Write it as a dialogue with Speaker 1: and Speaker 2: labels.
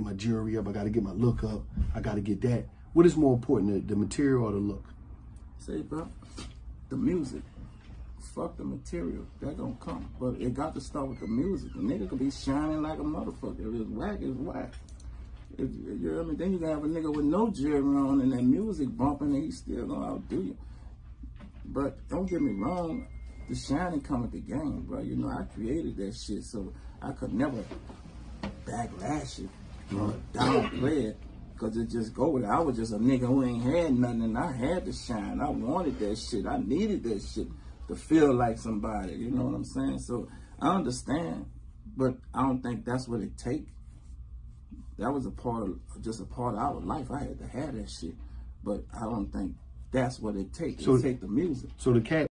Speaker 1: get my jewelry up. I got to get my look up. I got to get that. What is more important, the, the material or the look?
Speaker 2: Say, bro, the music. Fuck the material. That don't come. But it got to start with the music. The nigga could be shining like a motherfucker. If it's whack, it's whack. If, you know what I mean? Then you can have a nigga with no jewelry on and that music bumping and he still gonna outdo you. But don't get me wrong, the shining come with the game, bro. You know, I created that shit, so I could never backlash it or downplay it. Cause it just go with it. I was just a nigga who ain't had nothing and I had to shine. I wanted that shit. I needed that shit to feel like somebody. You know what I'm saying? So I understand, but I don't think that's what it take. That was a part of just a part of our life. I had to have that shit. But I don't think that's what it takes.
Speaker 1: So-
Speaker 2: it take the music.
Speaker 1: So the cat